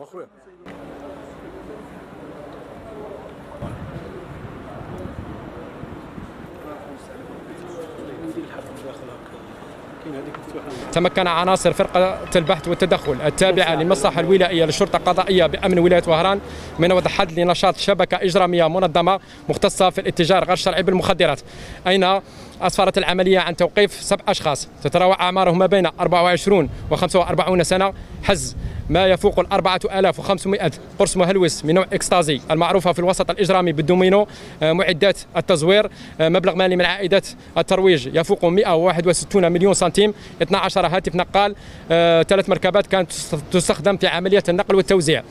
واخويا تمكن عناصر فرقة البحث والتدخل التابعة للمصلحة الولائية للشرطة القضائية بأمن ولاية وهران من وضع حد لنشاط شبكة إجرامية منظمة مختصة في الاتجار غير الشرعي بالمخدرات. أين أسفرت العملية عن توقيف سبع أشخاص؟ تتراوح أعمارهم ما بين 24 و 45 سنة. حز. ما يفوق ال 4500 قرص مهلوس من نوع إكستازي المعروفة في الوسط الإجرامي بالدومينو. آه، معدات التزوير. آه، مبلغ مالي من عائدات الترويج يفوق 161 مليون سنتيم. 12 هاتف نقال. آه، ثلاث مركبات كانت تستخدم في عملية النقل والتوزيع.